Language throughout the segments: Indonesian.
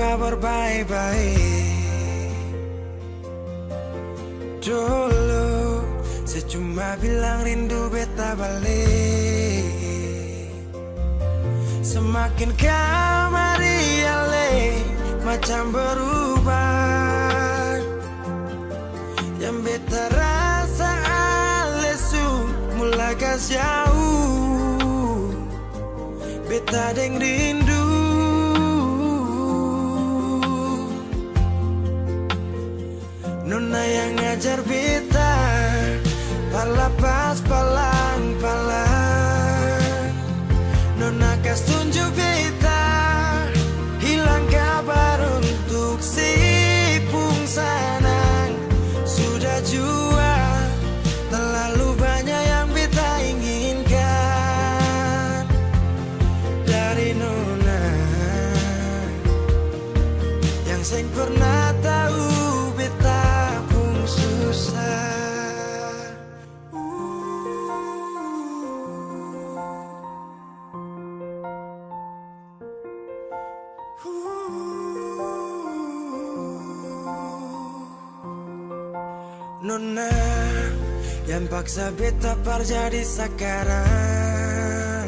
kabar baik-baik Dulu Saya cuma bilang rindu beta balik. Semakin kamari ale Macam berubah. Yang beta rasa alesu Mulai gas jauh. Beta deng rindu Hajar palapas, palang palang Nona kas tunjuk Terpaksa beta parjadi sekarang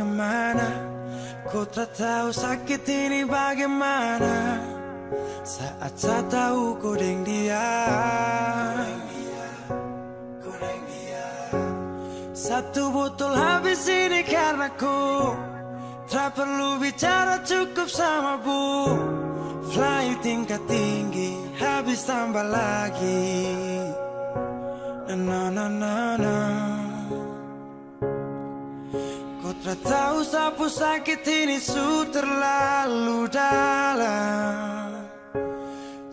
bagaimana? Ku tak tahu sakit ini bagaimana. Saat saya tahu kau deng dia. Satu botol habis ini karena ku Tak perlu bicara cukup sama bu. Fly tingkat tinggi habis tambah lagi. Na na na na na sapu sakit ini su terlalu dalam.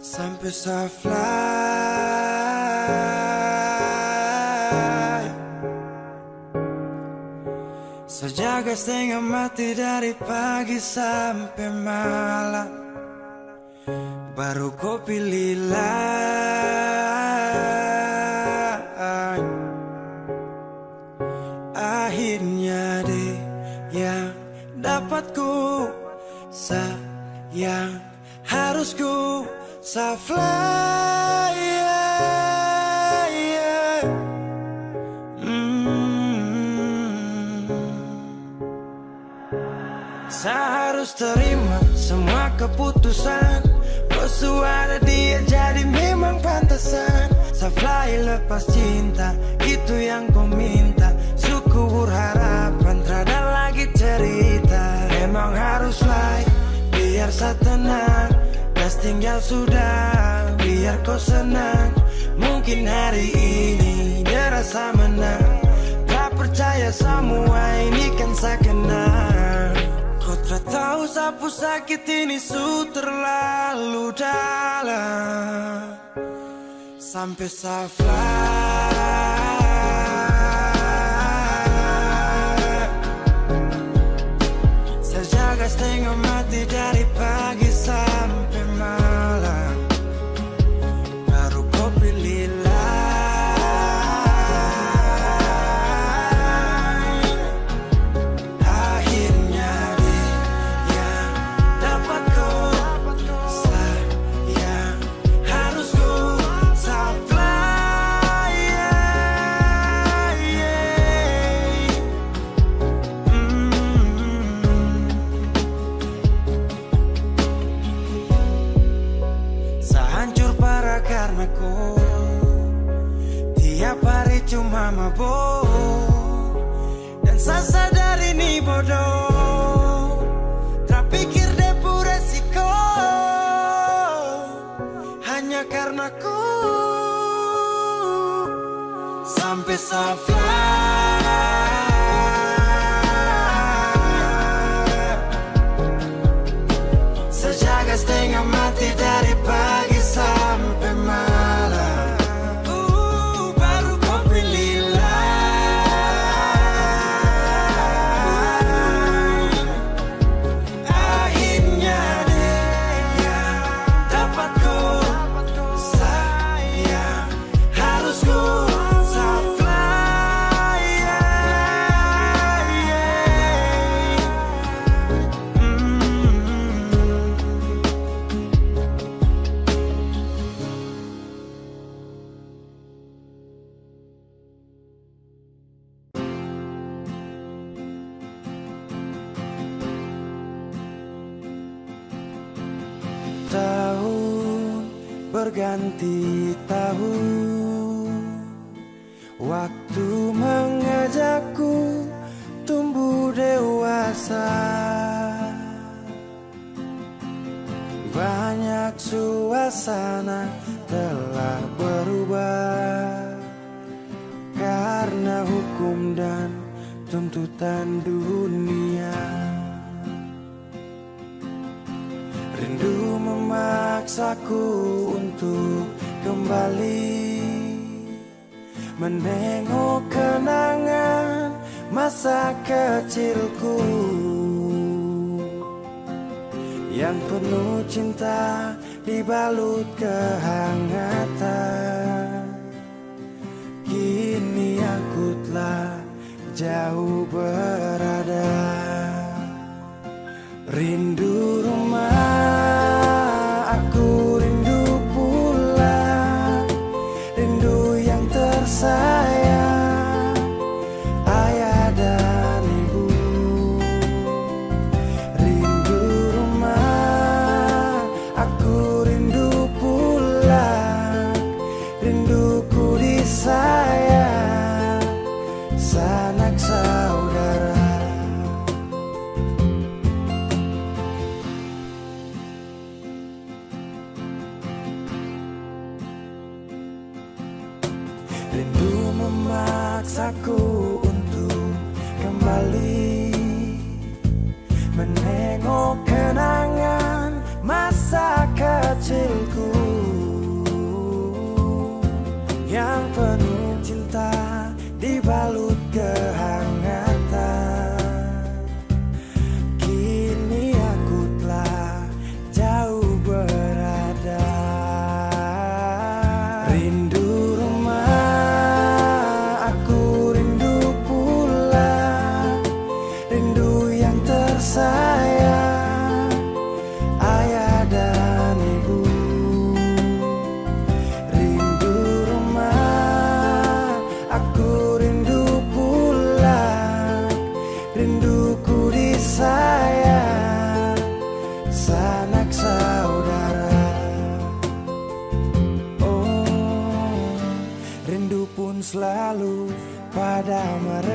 Sampai saya fly. Sejaga setengah mati dari pagi sampai malam. Baru kau pilih dapat ku Sayang harus ku Sa fly. Mm. Saya harus terima semua keputusan Pesuara dia jadi memang pantasan Saya fly lepas cinta Itu yang kau minta Memang harus fly Biar saya tenang Das tinggal sudah Biar kau senang. Mungkin hari ini Dia rasa menang. Tak percaya semua ini kan saya kenal Kau tak tahu sapu sakit ini su terlalu dalam. Sampai saya fly Saya jaga setengah mati dari nanti tahu Waktu mengajakku tumbuh dewasa. Banyak suasana telah berubah Karena hukum dan tuntutan dunia. memaksaku untuk kembali. Menengok kenangan masa kecilku. Yang penuh cinta dibalut kehangatan. Kini aku telah jauh berada. Rindu rumah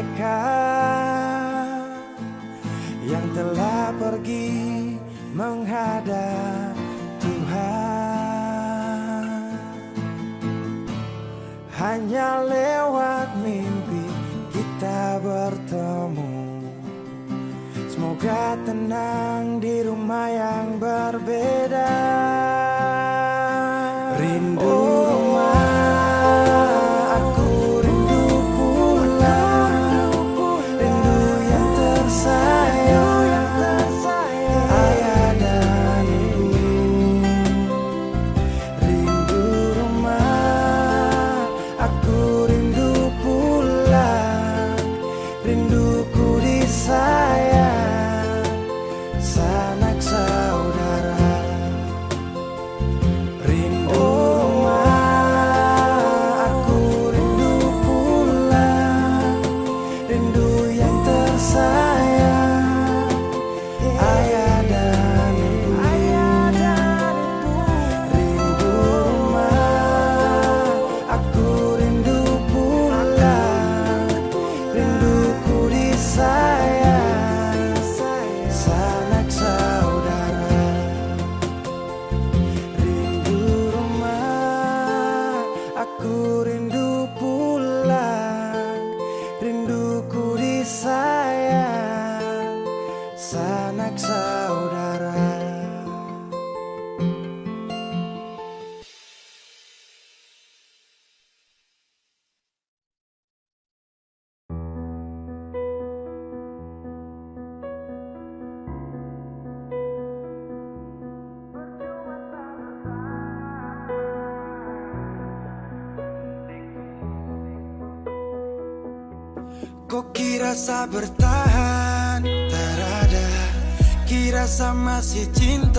mereka yang telah pergi menghadap Tuhan. Hanya lewat mimpi kita bertemu. Semoga tenang. bisa bertahan. Tak ada kira sama si cinta.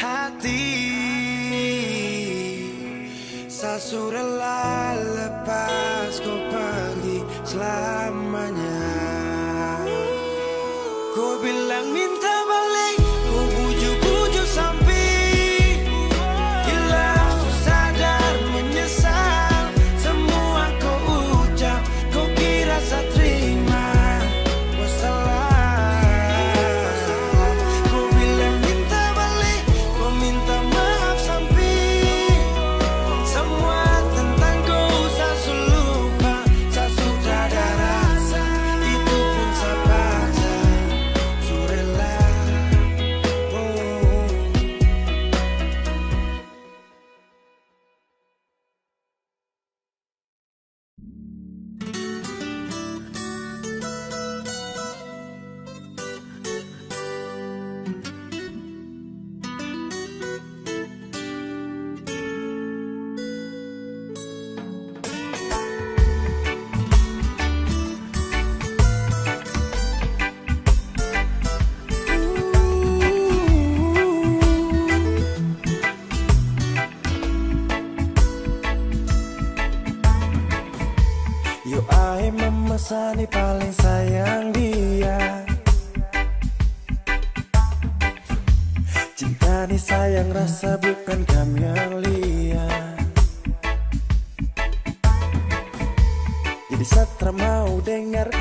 hati. Saat rela lepas kau pergi selamanya Bisa termau dengar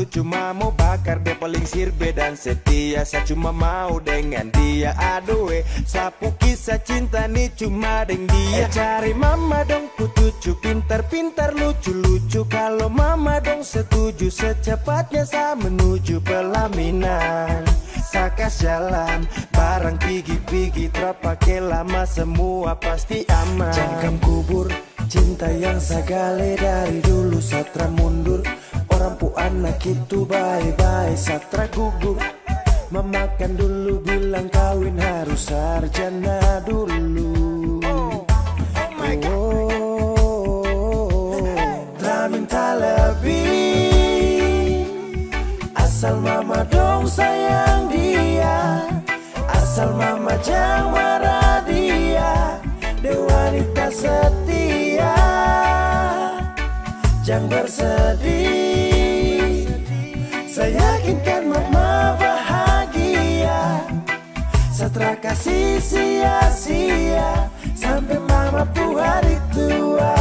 pumulu cuma mau bakar Dia paling sirbe dan setia. Saya cuma mau dengan dia. Aduh eh sapu kisah cinta nih cuma deng dia. Eh, Cari mama dong putucu Pintar-pintar lucu-lucu. Kalau mama dong setuju Secepatnya saya menuju pelaminan. Sakas jalan Barang pigi-pigi terpakai lama Semua pasti aman. Jangkam kubur Cinta yang sagale dari dulu Satra mundur Orang pu anak itu bye-bye Satra gugur Memakan dulu bilang kawin harus sarjana dulu. Oh, oh my God. Oh, tak minta lebih. Asal mama dong sayang Asal mama jangan marah dia Dia wanita setia. Jangan bersedih Saya yakinkan mama bahagia. Setelah kasih sia-sia. Sampai mama hari tua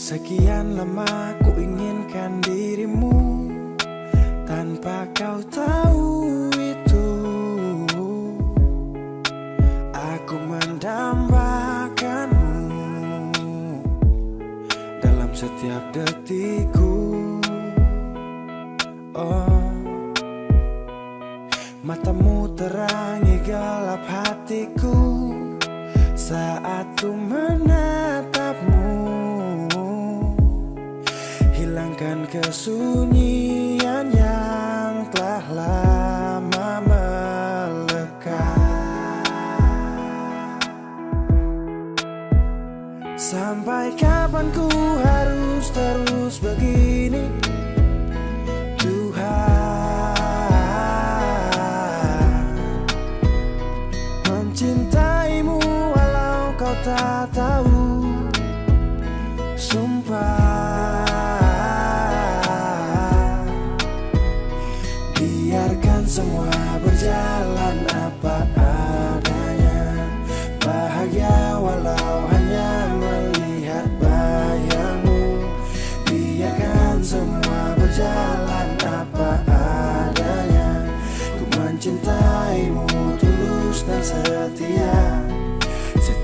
Sekian lama ku inginkan dirimu Tanpa kau tahu itu. Aku mendambakanmu Dalam setiap detikku. Oh Matamu terangi gelap hatiku Saat ku menatapmu kesunyian yang telah lama melekat. Sampai kapan ku harus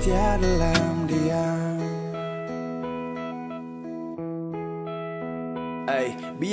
Setia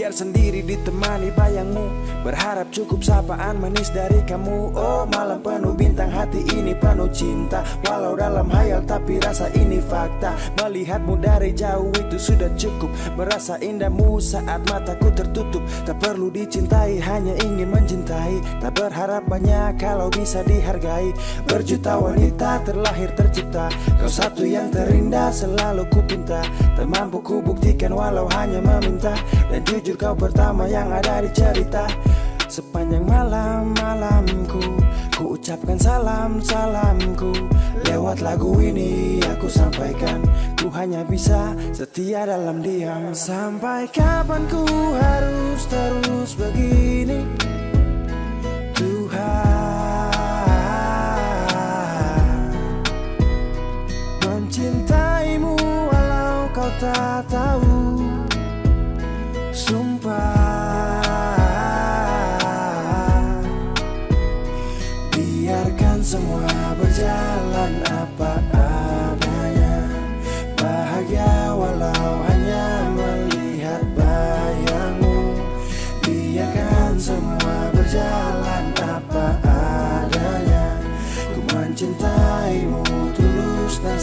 biar sendiri ditemani bayangmu. Berharap cukup sapaan manis dari kamu. Oh malam penuh bintang hati ini penuh cinta. Walau dalam hayal tapi rasa ini fakta. Melihatmu dari jauh itu sudah cukup. Merasa indahmu saat mataku tertutup. Tak perlu dicintai hanya ingin mencintai. Tak berharap banyak kalau bisa dihargai. Berjuta wanita terlahir tercipta. Kau satu yang terindah selalu ku pinta. Tak mampu ku buktikan walau hanya meminta. Dan jujur kau pertama yang ada di cerita. Sepanjang malam-malamku Ku ucapkan salam-salamku Lewat lagu ini aku sampaikan Ku hanya bisa setia dalam diam. Sampai kapan ku harus terus begini? Tuhan Mencintaimu walau kau tak tahu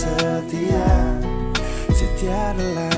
setia. Setia dalam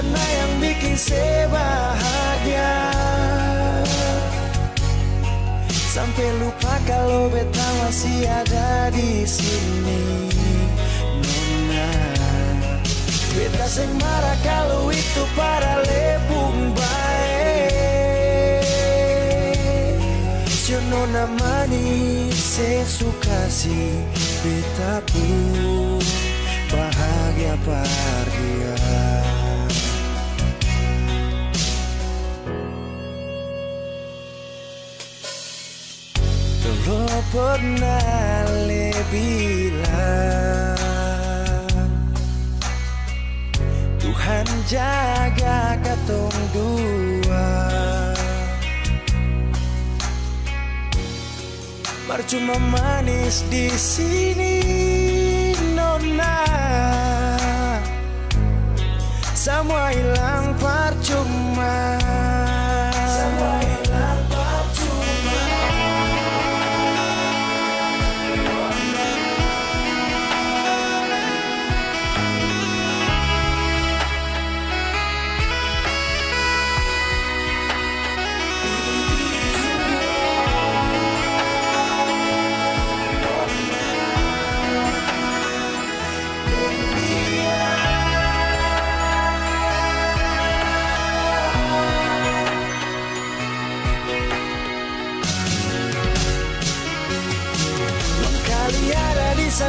sana yang bikin saya bahagia. Sampai lupa kalau beta masih ada di sini. Nona Beta sing marah kalau itu para lebung baik. Si nona manis saya suka beta pun bahagia bahagia Dulu pernah bilang Tuhan jaga katong dua. Percuma manis di sini nona. Semua hilang percuma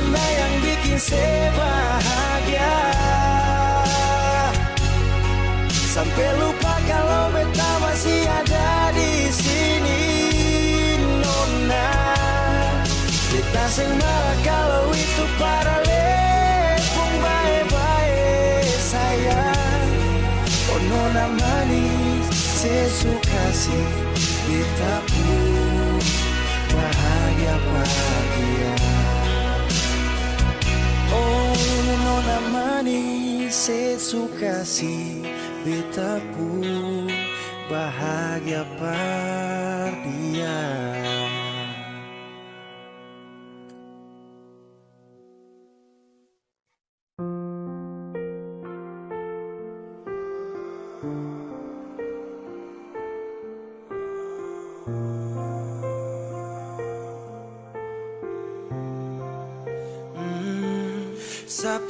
sana yang bikin saya bahagia? Sampai lupa kalau beta masih ada di sini Nona. Beta sing kalau itu para lepung baik-baik sayang Oh nona manis saya suka sih. Beta pun bahagia manis saya suka sih Beta pun bahagia bahagia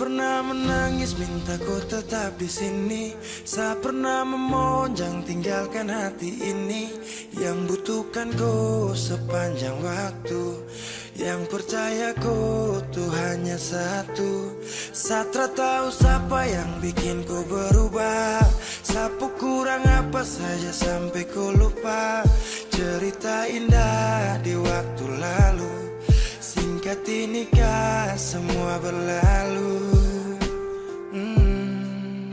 pernah menangis minta kau tetap di sini. Saya pernah memohon jangan tinggalkan hati ini yang butuhkan kau sepanjang waktu. Yang percaya kau tuh hanya satu. Satra tahu siapa yang bikin kau berubah. Sapu kurang apa saja sampai kau lupa cerita indah di waktu lalu. Singkat ini semua berlalu hmm.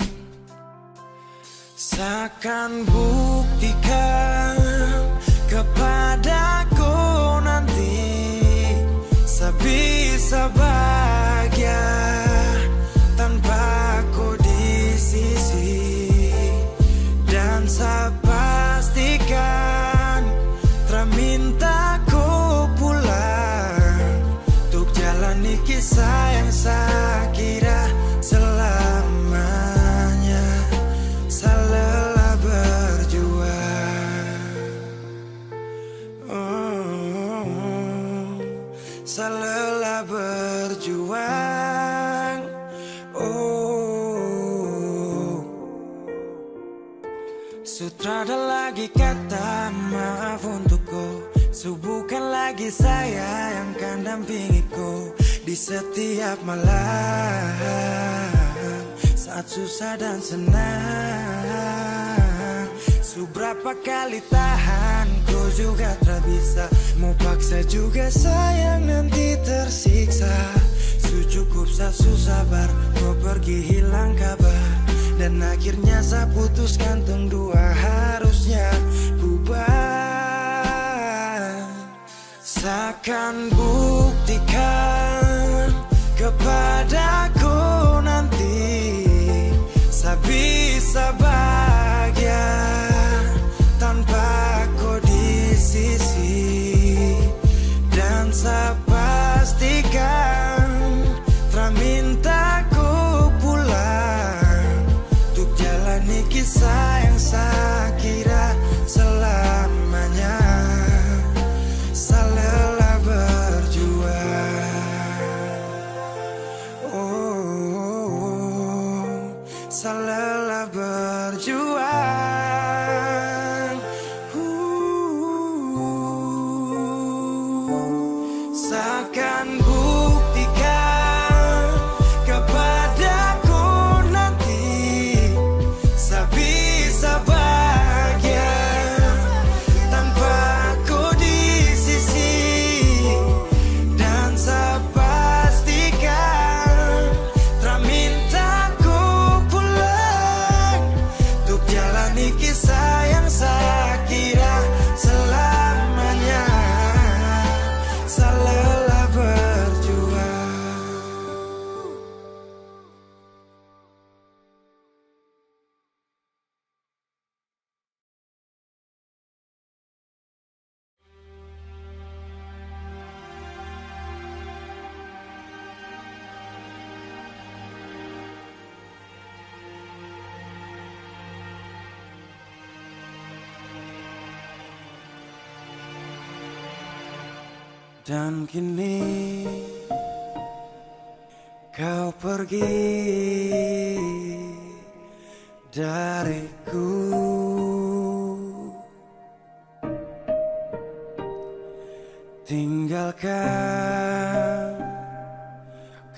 Buktikan kepadaku nanti Sebisa bahagia saya selamanya Saya berjuang. Oh, Saya berjuang. Oh. Sutrada lagi kata maaf untukku. So bukan lagi saya yang kan dampingi Di setiap malam Saat susah dan senang Seberapa kali tahan Kau juga tak bisa. Mau paksa juga sayang nanti tersiksa. Secukup susah bar Kau pergi hilang kabar. Dan akhirnya saya putuskan Tung dua harusnya bubar. Seakan buktikan Kepadaku nanti Saya bisa bahagia Tanpa kau di sisi. Dan saya pastikan Terminta ku pulang Untuk jalani kisah yang saya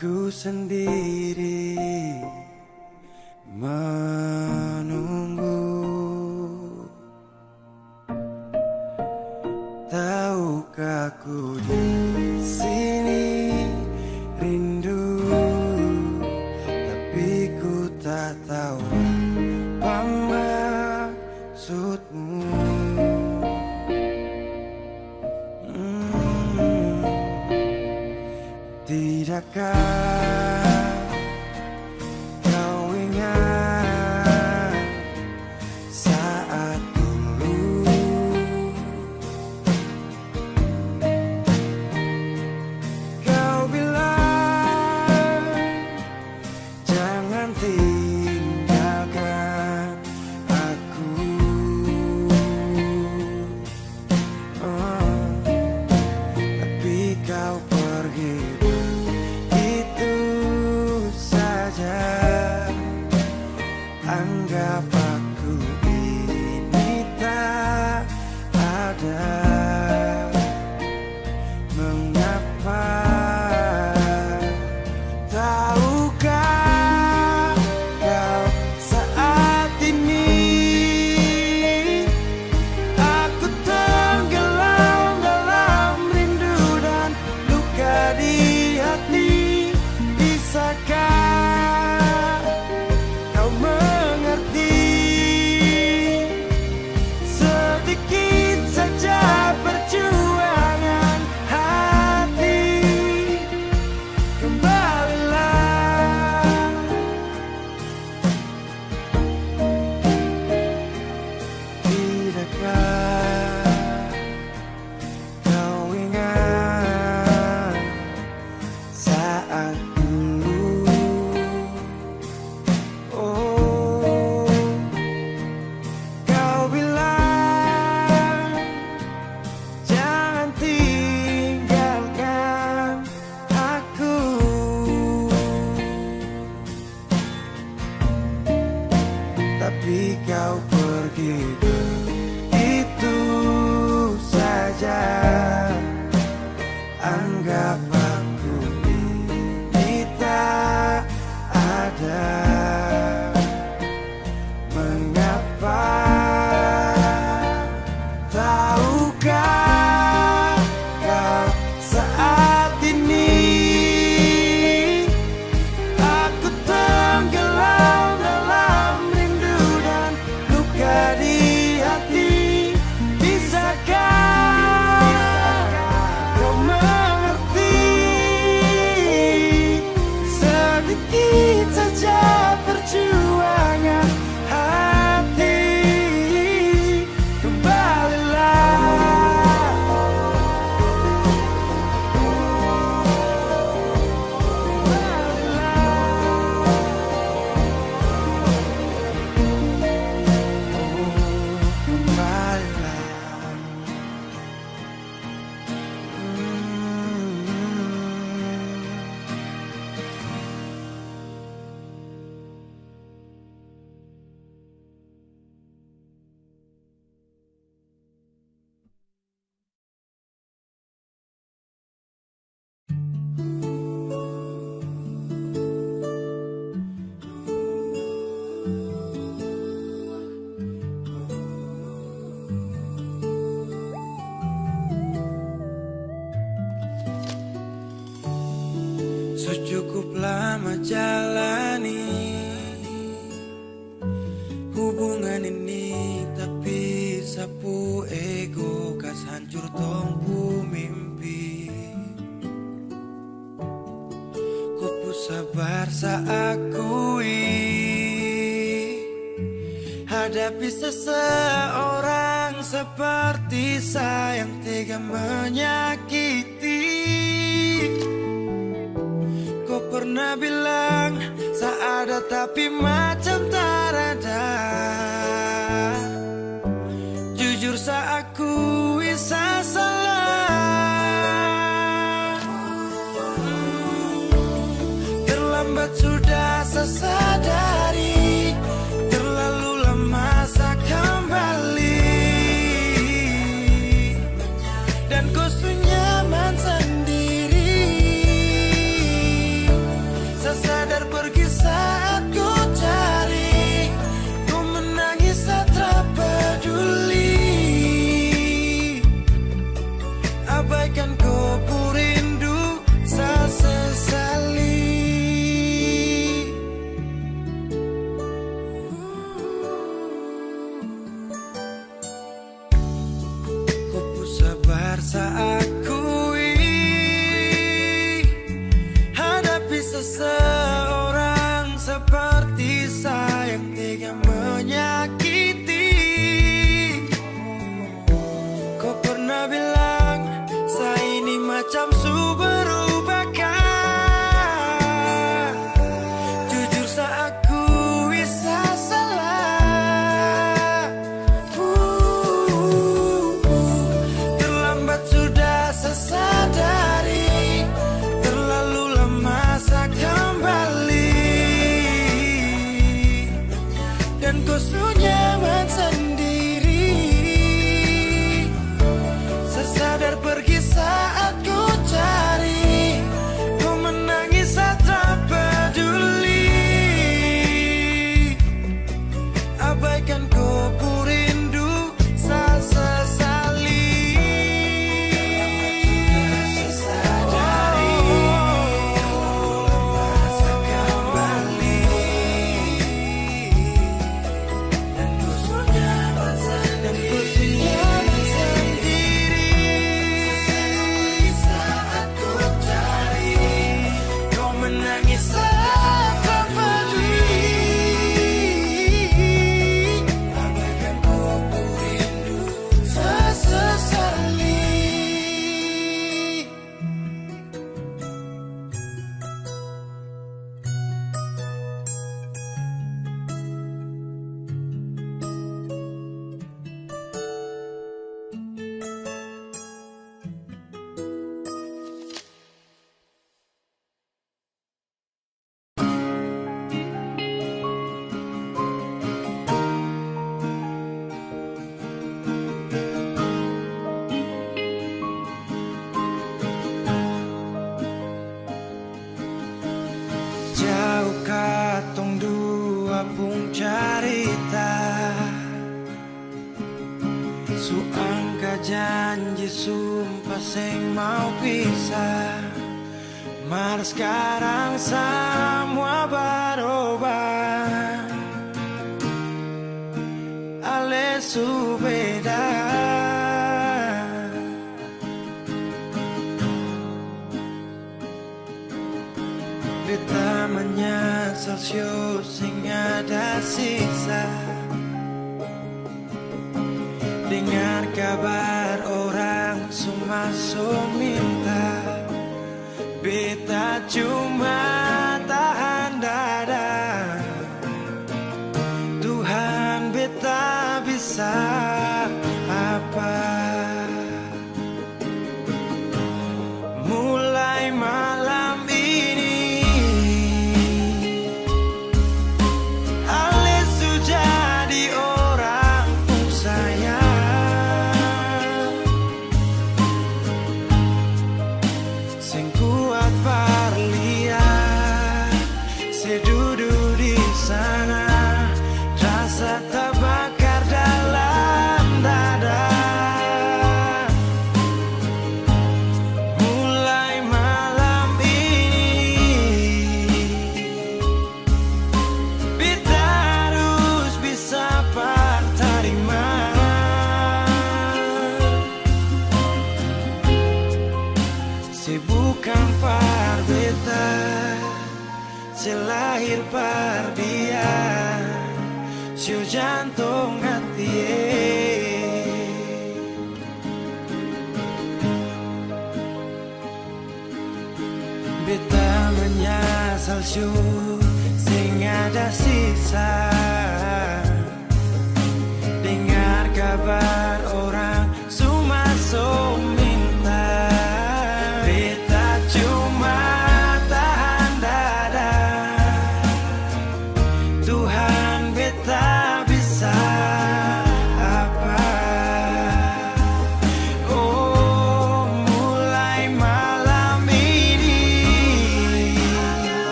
ku sendiri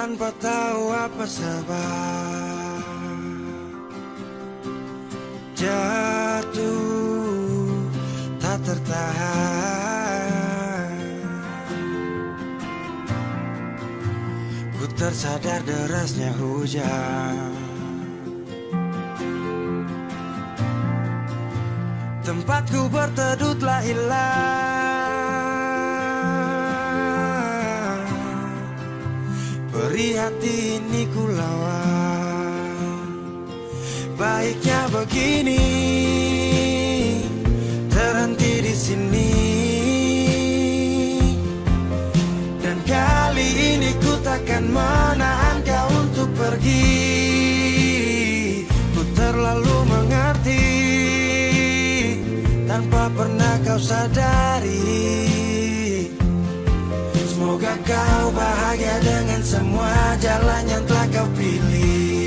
tanpa tahu apa sebab. Jatuh tak tertahan. Ku tersadar derasnya hujan. Tempatku berteduh telah hilang. Beri hati ini kulawan Baiknya begini Terhenti di sini. Dan kali ini ku takkan menahan kau untuk pergi. Ku terlalu mengerti Tanpa pernah kau sadari. Semoga kau bahagia dengan semua jalan yang telah kau pilih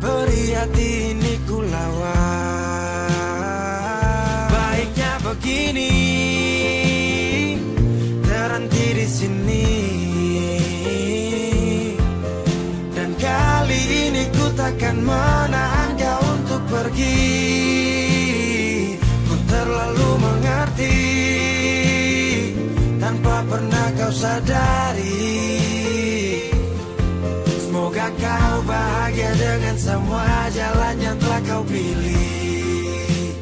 Peri hati sadari. Semoga kau bahagia dengan semua jalan yang telah kau pilih.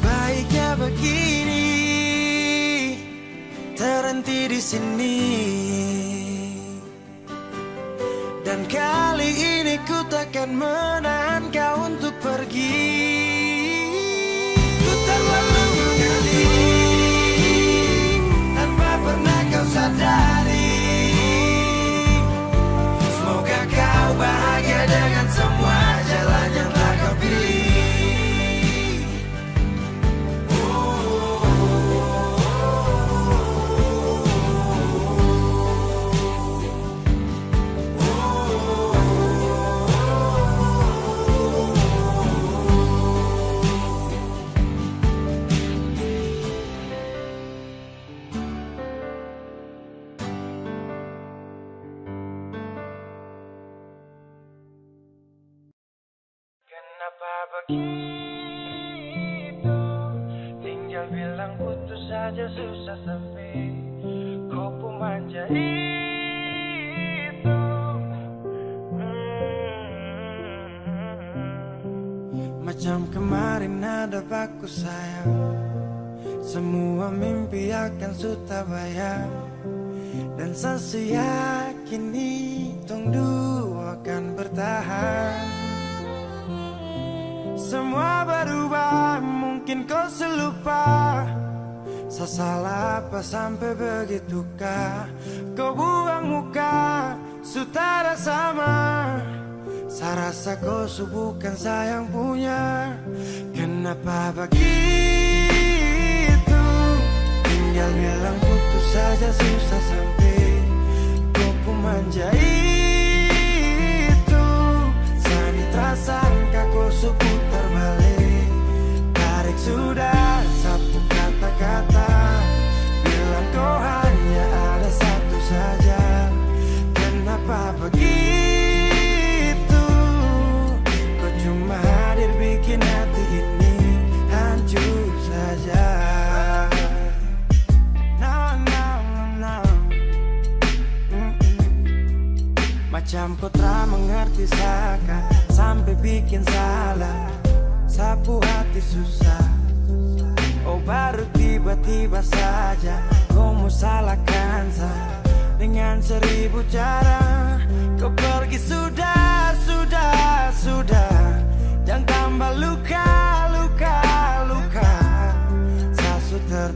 Baiknya begini Terhenti di sini. Dan kali ini ku takkan menahan kau untuk pergi susah sampai Kau pun manja itu. Hmm. Macam kemarin ada baku sayang. Semua mimpi akan suta bayang. Dan saya yakin tong dua akan bertahan. Semua berubah, mungkin kau selupa salah apa sampai begitukah Kau buang muka, sutara sama. Saya rasa kau bukan sayang punya. Kenapa begitu? Tinggal bilang putus saja susah sampai. Kau pun manja itu. Sani tak sangka kau suku terbalik kata-kata Bilang kau hanya ada satu saja Kenapa begitu? Kau cuma hadir bikin hati ini hancur saja. No, no, no, no. Mm-mm. Macam kau mengerti saka Sampai bikin salah Sapu hati susah baru tiba-tiba saja Kau salahkan saya Dengan seribu cara Kau pergi sudah, sudah, sudah. Jangan tambah luka, luka, luka. Saya sudah